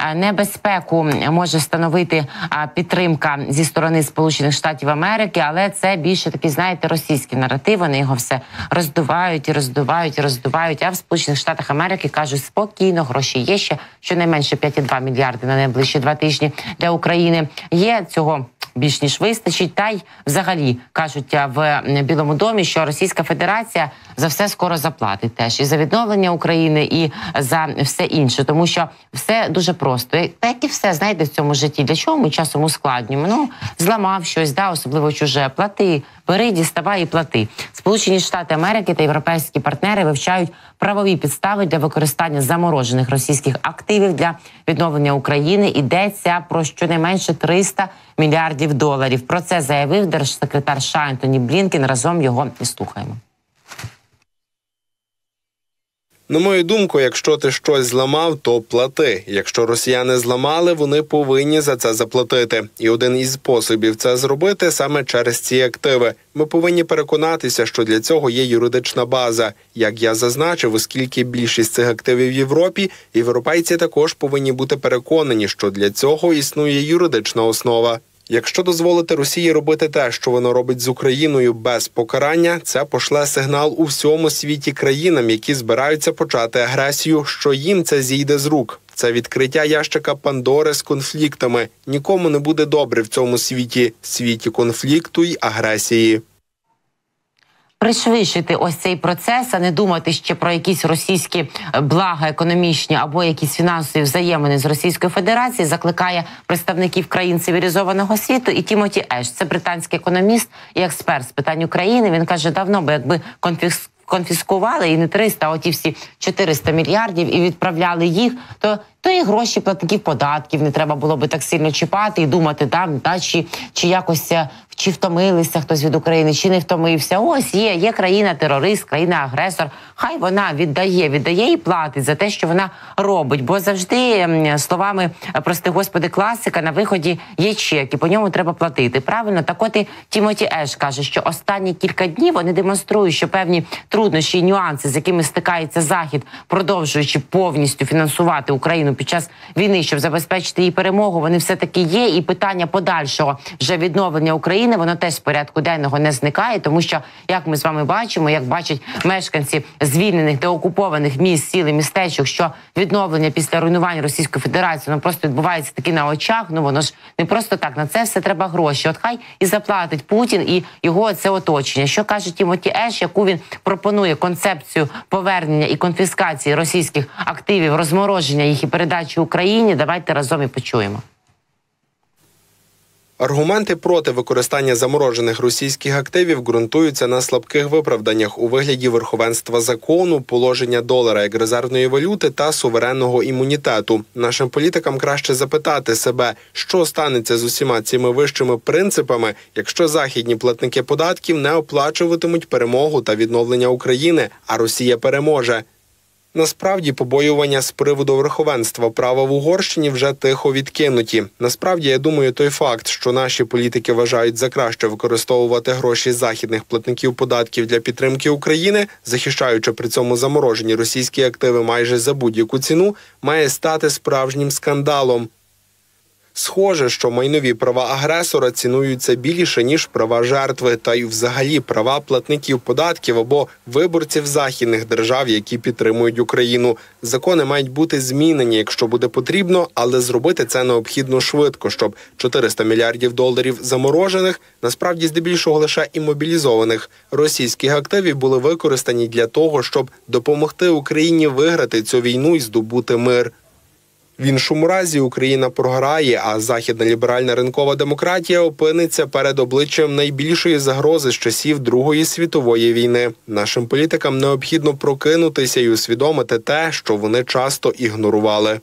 е, небезпеку може становити підтримка зі сторони Сполучених Штатів Америки, але це більше такі, знаєте, російські наративи. Вони його все роздувають і роздувають, і роздувають. А в Сполучених Штатах Америки кажуть спокійно, гроші є ще щонайменше 5,2 мільярди на найближчі два тижні для України. Є цього більш ніж вистачить. Та й взагалі кажуть в Білому домі, що Російська Федерація за все скоро заплатить теж і за відновлення України, і за все інше, тому що все дуже просто. Так і все знаєте в цьому житті. Для чого ми часом ускладнюємо? Ну зламав щось, да, особливо чуже плати. Бери, діставай і плати. Сполучені Штати Америки та європейські партнери вивчають правові підстави для використання заморожених російських активів для відновлення України. Йдеться про щонайменше 300 мільярдів доларів. Про це заявив держсекретар США Антоні Блінкен. Разом його і слухаємо. На мою думку, якщо ти щось зламав, то плати. Якщо росіяни зламали, вони повинні за це заплатити. І один із способів це зробити саме через ці активи. Ми повинні переконатися, що для цього є юридична база. Як я зазначив, оскільки більшість цих активів в Європі, європейці також повинні бути переконані, що для цього існує юридична основа. Якщо дозволити Росії робити те, що воно робить з Україною без покарання, це пошле сигнал у всьому світі країнам, які збираються почати агресію, що їм це зійде з рук. Це відкриття ящика Пандори з конфліктами. Нікому не буде добре в цьому світі, світі конфлікту й агресії пришвидшити ось цей процес, а не думати ще про якісь російські е, блага економічні або якісь фінансові взаємини з Російською Федерацією, закликає представників країн цивілізованого світу. І Тімоті Еш, це британський економіст і експерт з питань України. Він каже, давно би якби конфіс конфіскували і не 300, а оті всі 400 мільярдів і відправляли їх, то то і гроші платників податків не треба було би так сильно чіпати і думати, там та чи, чи якось е, чи втомилися хтось від України, чи не втомився. Ось є, є країна-терорист, країна-агресор. Хай вона віддає, віддає і платить за те, що вона робить. Бо завжди словами прости господи, класика на виході є чек, і по ньому треба платити. Правильно, так от і Тімоті Еш каже, що останні кілька днів вони демонструють, що певні труднощі і нюанси, з якими стикається захід, продовжуючи повністю фінансувати Україну під час війни, щоб забезпечити її перемогу. Вони все таки є. І питання подальшого вже відновлення України. Воно теж з порядку денного не зникає, тому що як ми з вами бачимо, як бачать мешканці звільнених деокупованих міст, сіл і містечок, що відновлення після руйнування Російської Федерації воно просто відбувається таки на очах. Ну воно ж не просто так на це все треба гроші. От хай і заплатить Путін і його це оточення. Що каже Тімоті Еш, яку він пропонує концепцію повернення і конфіскації російських активів, розмороження їх і передачі Україні. Давайте разом і почуємо. Аргументи проти використання заморожених російських активів ґрунтуються на слабких виправданнях у вигляді верховенства закону, положення долара як резервної валюти та суверенного імунітету. Нашим політикам краще запитати себе, що станеться з усіма цими вищими принципами, якщо західні платники податків не оплачуватимуть перемогу та відновлення України, а Росія переможе. Насправді побоювання з приводу верховенства права в Угорщині вже тихо відкинуті. Насправді я думаю, той факт, що наші політики вважають за краще використовувати гроші західних платників податків для підтримки України, захищаючи при цьому заморожені російські активи майже за будь-яку ціну, має стати справжнім скандалом. Схоже, що майнові права агресора цінуються більше ніж права жертви, та й взагалі права платників податків або виборців західних держав, які підтримують Україну. Закони мають бути змінені, якщо буде потрібно, але зробити це необхідно швидко, щоб 400 мільярдів доларів заморожених, насправді здебільшого лише імобілізованих російських активів були використані для того, щоб допомогти Україні виграти цю війну і здобути мир. В іншому разі Україна програє, а західна ліберальна ринкова демократія опиниться перед обличчям найбільшої загрози з часів Другої світової війни. Нашим політикам необхідно прокинутися і усвідомити те, що вони часто ігнорували.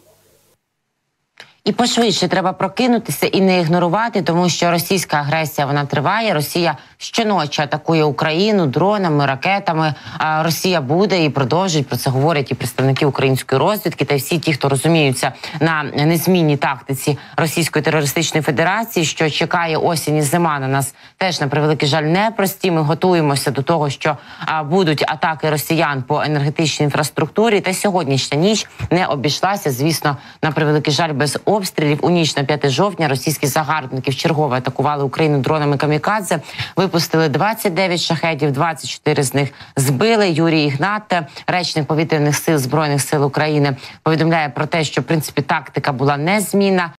І пошвидше треба прокинутися і не ігнорувати, тому що російська агресія вона триває. Росія щоночі атакує Україну дронами, ракетами. А Росія буде і продовжить про це говорять і представники української розвідки, та всі ті, хто розуміються на незмінній тактиці Російської терористичної федерації, що чекає осінь і зима на нас теж на превеликий жаль непрості. Ми готуємося до того, що будуть атаки росіян по енергетичній інфраструктурі. Та сьогоднішня ніч не обійшлася. Звісно, на превеликий жаль без обстрілів. У ніч на 5 жовтня російські загарбники вчергово атакували Україну дронами камікадзе. Випустили 29 шахедів, 24 з них збили. Юрій Ігнат, речник повітряних сил збройних сил України, повідомляє про те, що в принципі тактика була незмінна.